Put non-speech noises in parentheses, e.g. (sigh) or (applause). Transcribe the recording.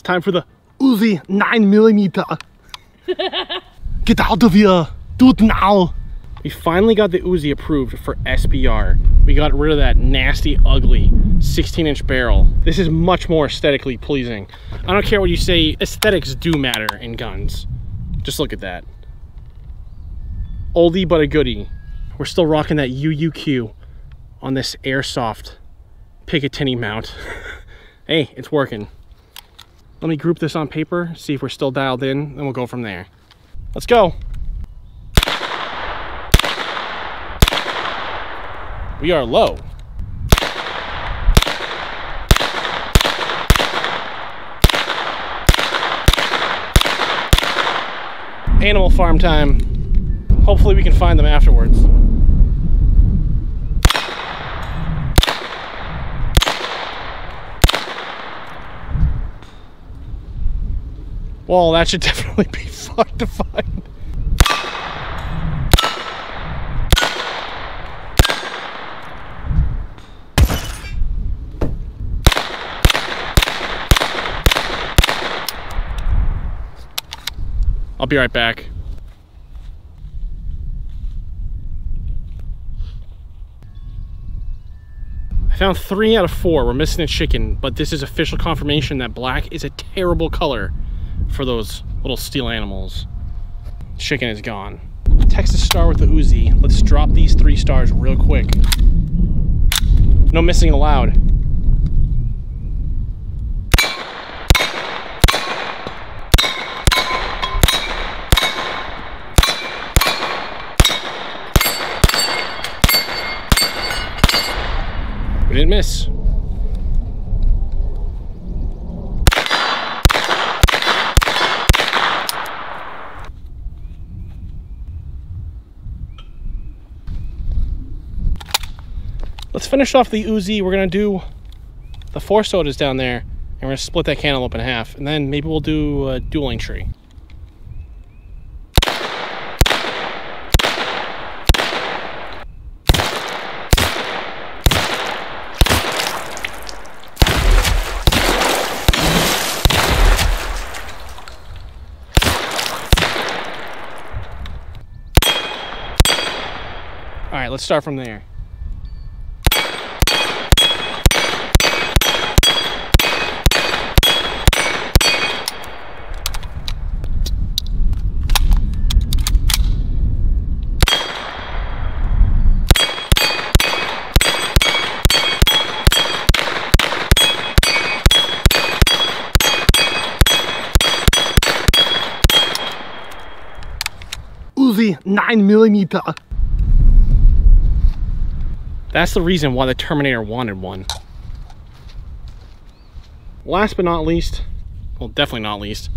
It's time for the Uzi 9 millimeter. (laughs) Get out of here. Do it now. We finally got the Uzi approved for SBR. We got rid of that nasty, ugly 16 inch barrel. This is much more aesthetically pleasing. I don't care what you say, aesthetics do matter in guns. Just look at that. Oldie but a goodie. We're still rocking that UUQ on this airsoft Picatinny mount. (laughs) hey, it's working. Let me group this on paper, see if we're still dialed in, and we'll go from there. Let's go. We are low. Animal farm time. Hopefully we can find them afterwards. Well, that should (laughs) definitely be fucked to find. I'll be right back. I found three out of four. We're missing a chicken, but this is official confirmation that black is a terrible color for those little steel animals. Chicken is gone. Texas star with the Uzi. Let's drop these three stars real quick. No missing allowed. We didn't miss. Let's finish off the Uzi. We're gonna do the four sodas down there, and we're gonna split that cantaloupe in half, and then maybe we'll do a dueling tree. All right, let's start from there. Uzi 9 millimeter. That's the reason why the Terminator wanted one. Last but not least, well, definitely not least,